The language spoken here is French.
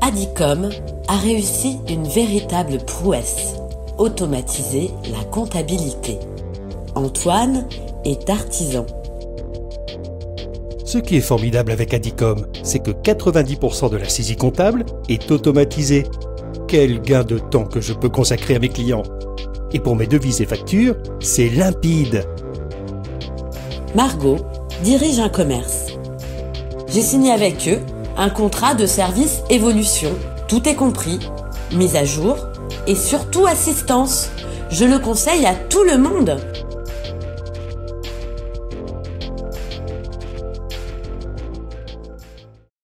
Adicom a réussi une véritable prouesse, automatiser la comptabilité. Antoine est artisan. Ce qui est formidable avec Adicom, c'est que 90% de la saisie comptable est automatisée. Quel gain de temps que je peux consacrer à mes clients. Et pour mes devises et factures, c'est limpide. Margot dirige un commerce. J'ai signé avec eux un contrat de service évolution. Tout est compris, mise à jour et surtout assistance. Je le conseille à tout le monde.